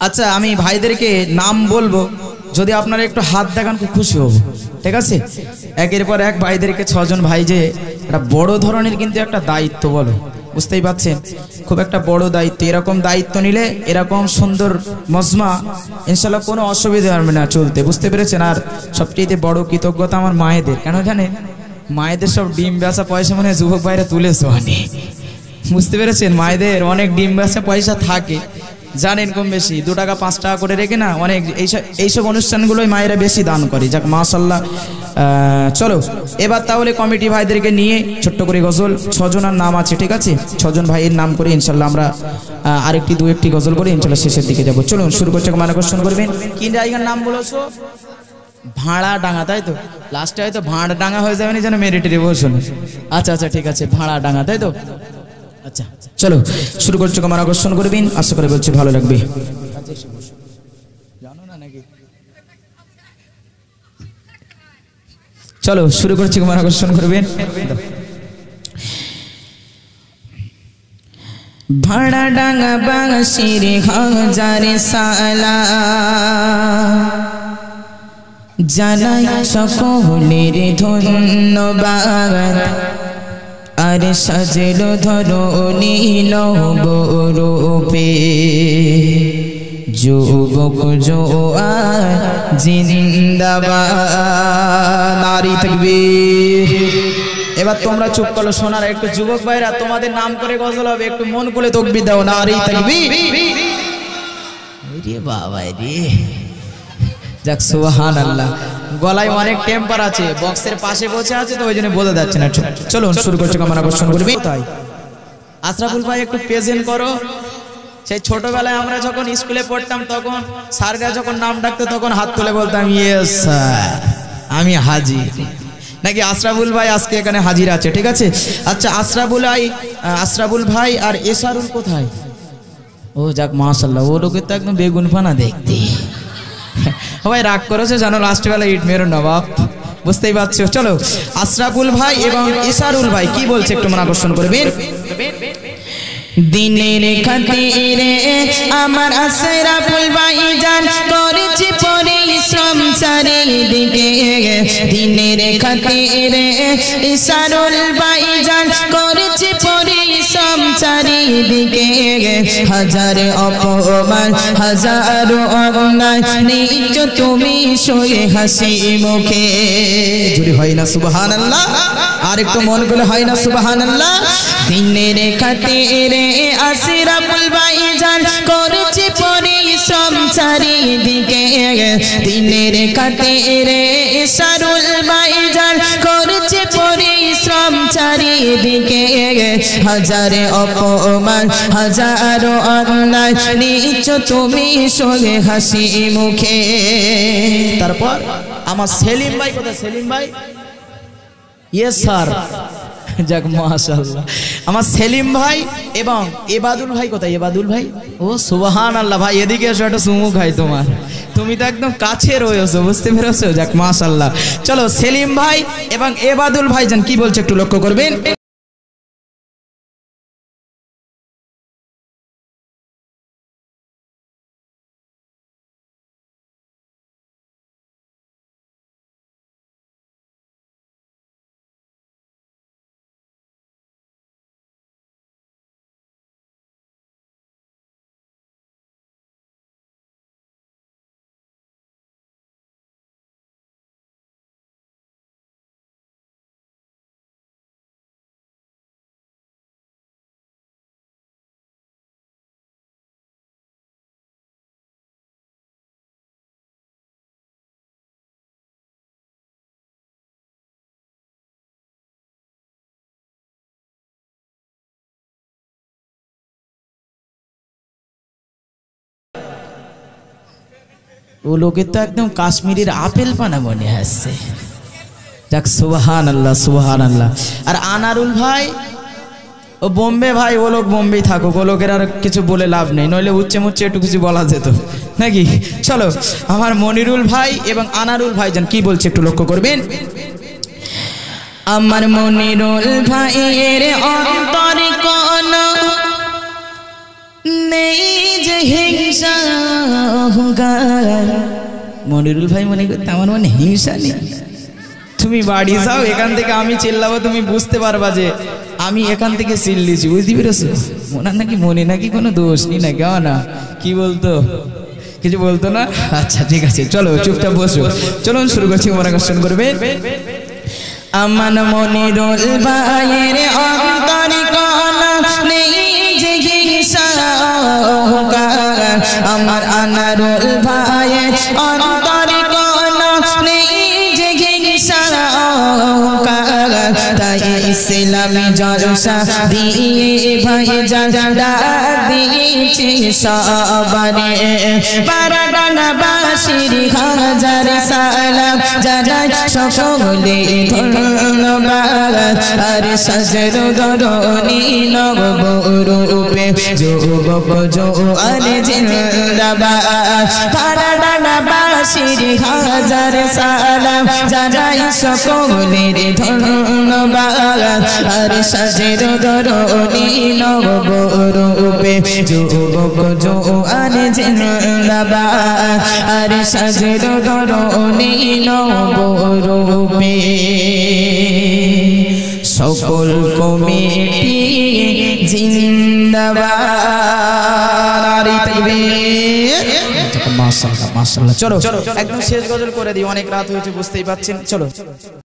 আচ্ছা আমি ভাইদেরকে নাম বলব। যদি আপনারা একটু হাত দেখান, খুব খুশি হব। ঠিক আছে? একের পর এক ভাইদেরকে ছজন ভাই যে একটা বড় ধরনের কিন্তু একটা দায়িত্ব বলো। বুঝতেই পাচ্ছেন? খুব একটা বড় দায়িত্ব। এরকম দায়িত্ব নিলে এরকম সুন্দর মজমা, ইনশাল্লাহ কোনো অসুবিধা হবে না চলতে। বুঝতে পেরেছেন? আর সবচেয়ে বড় কৃতজ্ঞতা আমার মায়েদের। কেন জানেন? মায়েদের সব ডিম বেচা পয়সা মনে যুবক ভাইরা তুলেছে অনেক। বুঝতে পেরেছেন? মায়েদের অনেক ডিম বেচা পয়সা থাকে। জানেন কম বেশি, দু টাকা, পাঁচ টাকা করে রেখে না, অনেক এইসব এইসব অনুষ্ঠানগুলোই মায়েরা বেশি দান করে। যাক মাশাল্লাহ চলো, এবার তাহলে কমিটি ভাইদেরকে নিয়ে ছোট্ট করে গজল, ছজনের নাম আছে, ঠিক আছে? ছজন ভাইয়ের নাম করে ইনশাল্লাহ আমরা আরেকটি, দু একটি গজল করে ইনশাল্লাহ শেষের দিকে যাব। চলুন, শুরু করছে মানে কোশ্চেন করবেন। কি জায়গার নাম বলেছ? ভাড়া ডাঙা তাই তো? লাস্টে হয়তো ভাড়া ডাঙা হয়ে যাবে না যেন মেরিটারি বসুন। আচ্ছা আচ্ছা ঠিক আছে ভাড়া ডাঙা তাই তো? আচ্ছা। চলো শুরু করছ আমার আকর্ষণ করবেন আশা করে বলছি ভালো লাগবে। চলো শুরু করছি কুমার আকর্ষণ করবেন ভাড়া ডাঙা বাংশির হাজার সালা। জানাই সকলের ধন্যবাদ। আর সাজল ধরো নীল রূপে যুবক জোয়ার, জিন্দাবাদ, নারী থাকবীর এবার তোমরা চুপ করো, শোনার একটু যুবক ভাইরা, তোমাদের নাম করে গজল হবে, একটু মন করে তকবি দাও, নারী থাকবীর রে বাবা রে। যাক সুবহান আল্লাহ গলায় অনেক টেম্পার আছে বক্সের পাশে বসে আছে তো ওই জন্য বোঝা যাচ্ছে না। চলুন, শুরু করছে কামনা আকর্ষণ করবি তাই আশরাফুল ভাই, একটু প্রেজেন্ট করো। সেই ছোটবেলায় আমরা যখন স্কুলে পড়তাম, তখন স্যাররা যখন নাম ডাকতো, তখন হাত তুলে বলতাম ইয়েস স্যার আমি হাজির। নাকি আশরাফুল ভাই আজকে এখানে হাজির আছে, ঠিক আছে? আচ্ছা আশরাফুল ভাই আশরাফুল ভাই আর এসারুল কোথায়? ও যাক মাশাল্লাহ ও লোকের তো একদম বেগুন ফানা দেখতে। ভাই রাগ করেছে, জানো লাস্ট বেলা ইট মেরো নবাব। বুঝতেই পারছ? চলো, আশরাফুল ভাই এবং ইসারুল ভাই, কি বলছে একটু মনে আকর্ষণ করবেন দিনের খাতিরে আমার আশরাফুল ভাই জান করেছে পরিশ্রম চারিদিকে। দিনের খাতিরে ইসারুল ভাই জান করেছে পরিশ্রম চারিদিকে হাজার অপমান হাজার অন্যায় নিজ তুমি সয়ে হাসি মুখে। জুড়ি হয় না সুবহান আল্লাহ আর একটু মন করে হয় না সুবহান আল্লাহ দিনের খাতিরে আশরাফুল ভাই জান করেছে পরিশ্রম চারিদিকে। দিনের খাতিরে সারুল ভাই জান করেছে পরিশ্রম চারিদিকে হাজারে অপমান, হাজার অন্যায় নিচ তুমি সঙ্গে হাসি মুখে। তারপর আমার সেলিম ভাই, কোথায় সেলিম ভাই? স্যার আমার সেলিম ভাই এবং এবাদুল ভাই কোথায়? এবাদুল ভাই? ও সুবহান আল্লাহ ভাই, এদিকে এসো, একটা সুমু খাই তোমার। তুমি তো একদম কাছে রয়েছো বুঝতে পেরেছ? যাক মাশাল্লাহ চলো সেলিম ভাই এবং এবাদুল ভাই যান কি বলছে একটু লক্ষ্য করবেন? ও লোকের তো একদম কাশ্মীরের আপেল পানা মনে আসছে যাক সুবহান আল্লাহ সুবহান আল্লাহ আর আনারুল ভাই, ও বোম্বে ভাই, ও লোক বোম্বে থাকুক, ও লোকের আর কিছু বলে লাভ নেই, নইলে উচ্চে মুচ্ছে একটু কিছু বলা যেত। নাকি? চলো, আমার মনিরুল ভাই এবং আনারুল ভাই যান কি বলছে একটু লক্ষ্য করবেন? আমার মনিরুল ভাইয়ের অন্তর কোন নেই যে হিংস। মনিরুল ভাই মনে করতে আমার মনে হিংসা নেই তুমি বাড়ি যাও এখান থেকে আমি চিল্লাবো তুমি বুঝতে পারবা যে আমি এখান থেকে চিল্লিছি বুঝতে পেরেছ ওনার নাকি মনে নাকি কোনো দোষ নেই না কেউ না কি বলতো কিছু বলতো না আচ্ছা ঠিক আছে চলো চুপচাপ বসো চলুন শুরু করছি ওমরা কোশ্চেন করবে। আমার মনিরুল ভাইয়ের অন্তরে কোনা নেই যে হিংসা আমার আনারুল ভাইয়ের অন্তরে কোনা নেই যে হিংসা অহংকার। তাই ইসলামী জলসা দিয়ে ভাই জানা দিয়েছি সবারে পারাডানা বাসির হাজার সালাম জানাই সকলে ধন্যবাদ। আর সাজের সজর দরনি নবরূপে যুবক জোয়ার জিন্দাবাদ। পারাডানা বাসির হাজার সালাম জানাই সকলের ধন্যবাদ। আর সজর দরনি নবরূপে। যুবক সকল কমিটি জিন্দাবাদ। মাশাআল্লাহ চলো একদম শেষ গজল করে দিই, অনেক রাত হয়েছে, বুঝতেই পাচ্ছেন চলো।